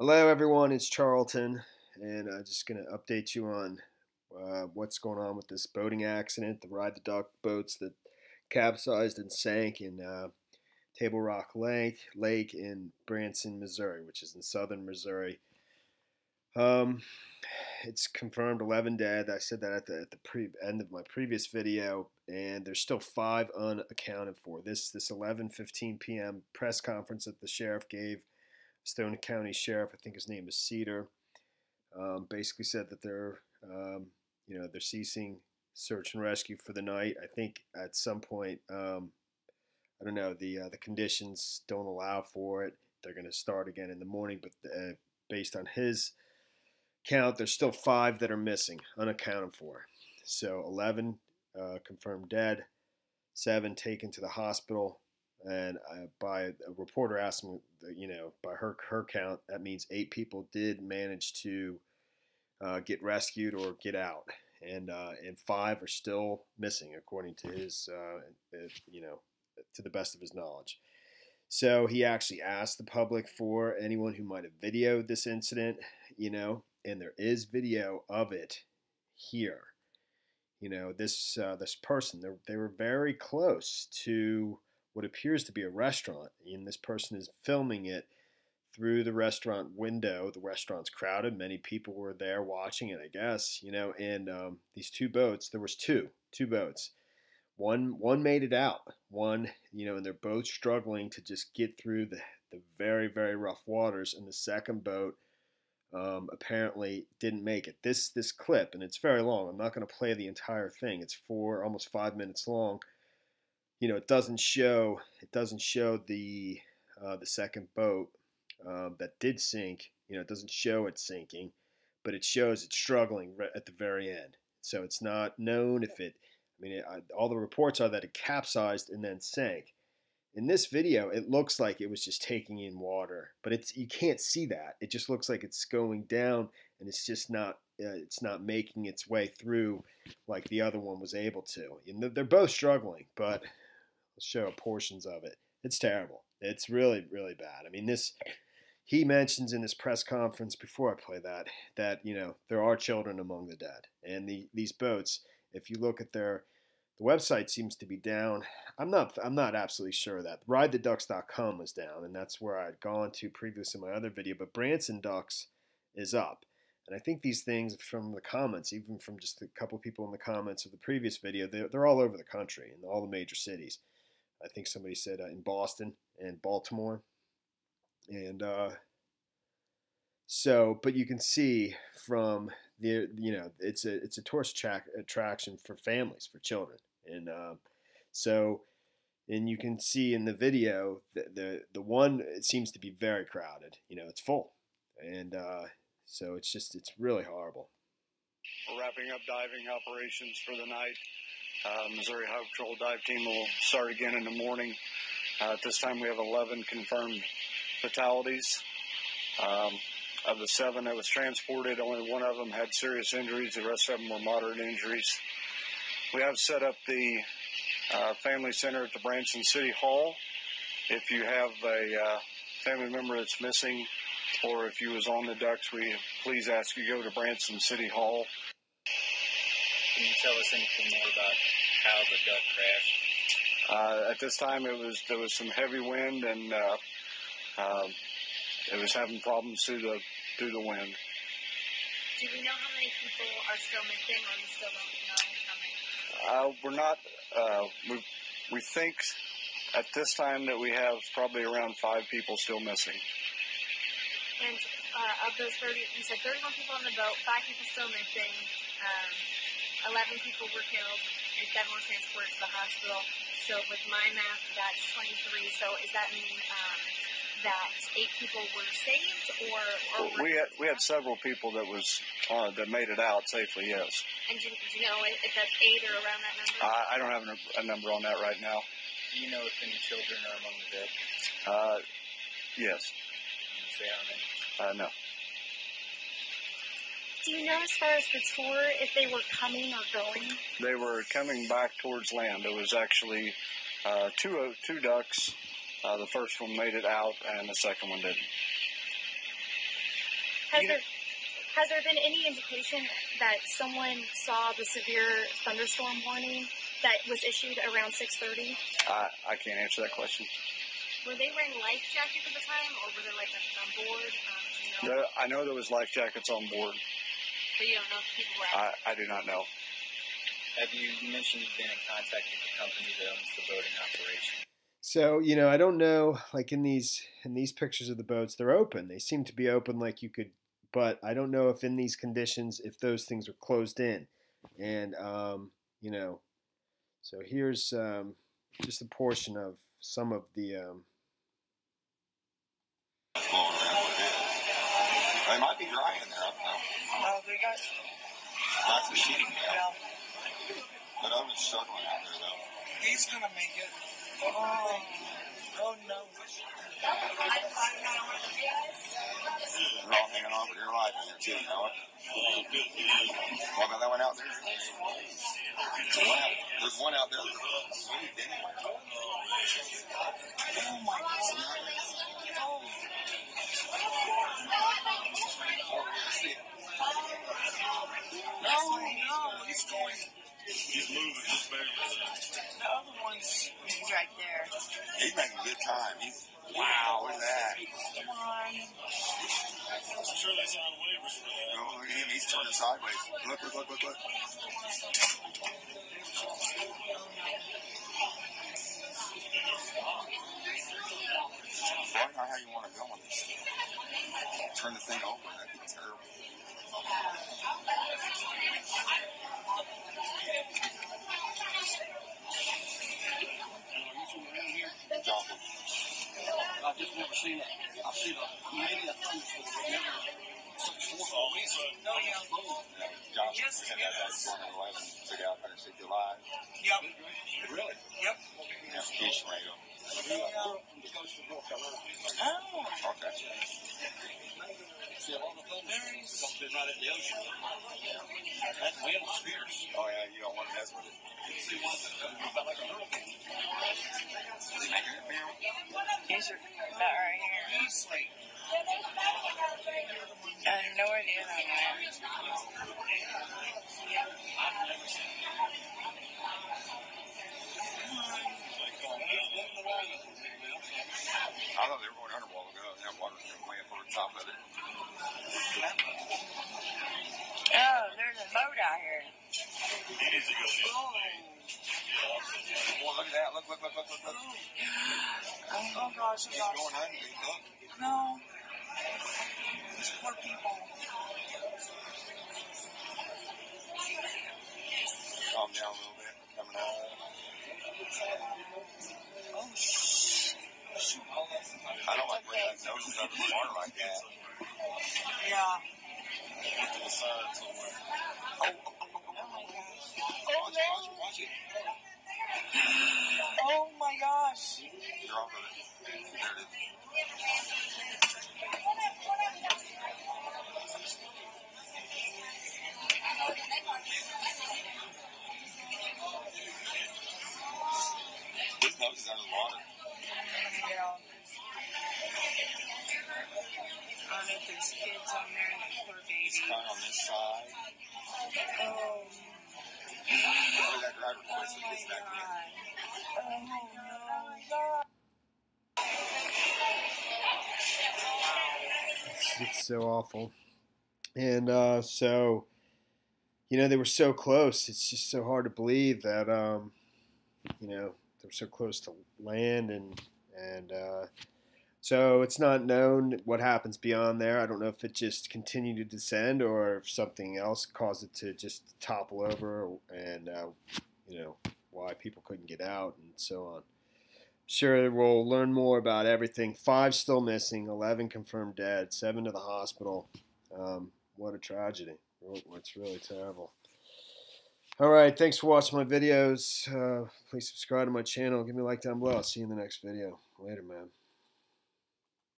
Hello, everyone. It's Charlton, and I'm just going to update you on uh, what's going on with this boating accident, the Ride the Duck boats that capsized and sank in uh, Table Rock Lake, Lake in Branson, Missouri, which is in southern Missouri. Um, it's confirmed 11 dead. I said that at the, at the end of my previous video, and there's still five unaccounted for. This this 11:15 p.m. press conference that the sheriff gave Stone County Sheriff, I think his name is Cedar, um, basically said that they're, um, you know, they're ceasing search and rescue for the night. I think at some point, um, I don't know, the uh, the conditions don't allow for it. They're going to start again in the morning, but uh, based on his count, there's still five that are missing, unaccounted for. So 11 uh, confirmed dead, seven taken to the hospital, and uh, by a reporter asked me, you know, by her her count, that means eight people did manage to uh, get rescued or get out, and uh, and five are still missing, according to his, uh, you know, to the best of his knowledge. So he actually asked the public for anyone who might have videoed this incident, you know, and there is video of it here. You know, this uh, this person, they were very close to what appears to be a restaurant, and this person is filming it through the restaurant window. The restaurant's crowded; many people were there watching it, I guess. You know, and um, these two boats, there was two, two boats. One one made it out. One, you know, and they're both struggling to just get through the the very very rough waters. And the second boat um, apparently didn't make it. This this clip, and it's very long. I'm not going to play the entire thing. It's four, almost five minutes long you know, it doesn't show it doesn't show the uh, the second boat uh, that did sink. You know, it doesn't show it sinking, but it shows it's struggling at the very end. So it's not known if it. I mean, it, I, all the reports are that it capsized and then sank. In this video, it looks like it was just taking in water, but it's you can't see that. It just looks like it's going down, and it's just not uh, it's not making its way through like the other one was able to. And they're both struggling, but show portions of it. It's terrible. It's really, really bad. I mean, this he mentions in his press conference before I play that that you know there are children among the dead, and the these boats. If you look at their the website seems to be down. I'm not I'm not absolutely sure that ridetheducks.com was down, and that's where I'd gone to previous in my other video. But Branson Ducks is up. And I think these things from the comments, even from just a couple people in the comments of the previous video, they're, they're all over the country in all the major cities. I think somebody said uh, in Boston and Baltimore. And uh, so, but you can see from the, you know, it's a it's a tourist tra- attraction for families, for children, and um, so, and you can see in the video the, the the one it seems to be very crowded. You know, it's full, and uh, so it's just it's really horrible. We're wrapping up diving operations for the night. Uh, Missouri Highway Patrol dive team will start again in the morning. Uh, at this time, we have 11 confirmed fatalities. Um, of the seven that was transported, only one of them had serious injuries. The rest of them were moderate injuries. We have set up the uh, family center at the Branson City Hall. If you have a uh, family member that's missing, or if you was on the ducks, we please ask you go to Branson City Hall. Can you tell us anything more about how the duck crashed? Uh, at this time, it was there was some heavy wind and uh, uh, it was having problems through the through the wind. Do we know how many people are still missing, or we still don't know how many? Uh, we're not. Uh, we we think at this time that we have probably around five people still missing. And uh, of those 30, you said 31 people on the boat, five people still missing. Um, 11 people were killed and seven were transported to the hospital. So with my math, that's 23. So does that mean um, that eight people were saved, or, or well, we had we had several people that was uh, that made it out safely? Yes. And do, do you know if that's eight or around that number? I, I don't have a, number on that right now. Do you know if any children are among the dead? Uh, yes. Can you say how many? Uh, no. Do you know as far as the tour if they were coming or going? They were coming back towards land. It was actually uh, two uh, two ducks. Uh, the first one made it out, and the second one didn't. Has there has there been any indication that someone saw the severe thunderstorm warning that was issued around 6:30? I, I can't answer that question. Were they wearing life jackets at the time, or were there life jackets on board? Um, you know? There, I know there was life jackets on board. But you don't know if people were out. I, I do not know. Have you, you mentioned you've been in contact with the company that owns the boating operation? So you know, I don't know. Like in these in these pictures of the boats, they're open. They seem to be open, like you could. But I don't know if in these conditions, if those things are closed in, and um, you know, so here's um, just a portion of some of the. Um, blowing around with it. They might be dry in there. I don't know. Oh, they got. Lots of sheeting Yeah. now. But Owen's struggling out there though. He's gonna make it. Oh, oh no. They're all hanging on for dear life in there too, you know it? What about that one out there? There's one out, there's one out there other one's right there. He's making good time. He's, wow, look at that. Come on. Oh, look at him. He's turning sideways. Look, look, look, look, look. Probably not know how you want to go on this. Turn the thing over. That'd be terrible. I've just never seen it. I've seen a a thunderstorm, but never such force on me. No, yeah. Johnson Yes, had that yes. back in 11, took out 160 lives. Yep. Really? Yep. Application rate on. The coast of North Carolina. Oh. Okay. See, a lot of because right at the ocean. That fierce. Oh yeah, you don't want to mess with it. See one about like a hurricane. These are about right here. I know where the other. Look. Look, look, look. Oh, oh gosh, oh gosh. going. Look. No. These poor people. Calm down a little bit. Coming out. Oh, shh. I don't like when that noses under the water like that. Yeah. Get to the side somewhere. Oh, oh, oh, oh, oh, oh. Oh. Oh Oh my gosh. You're. There it is. It's, it's so awful, and uh, so you know they were so close. It's just so hard to believe that um, you know they were so close to land, and and uh, so it's not known what happens beyond there. I don't know if it just continued to descend or if something else caused it to just topple over, and uh, you know why people couldn't get out and so on. Sure, we'll learn more about everything. Five still missing, 11 confirmed dead, seven to the hospital. Um, what a tragedy. It's really terrible. All right, thanks for watching my videos. Uh, please subscribe to my channel. Give me a like down below. I'll see you in the next video. Later, man.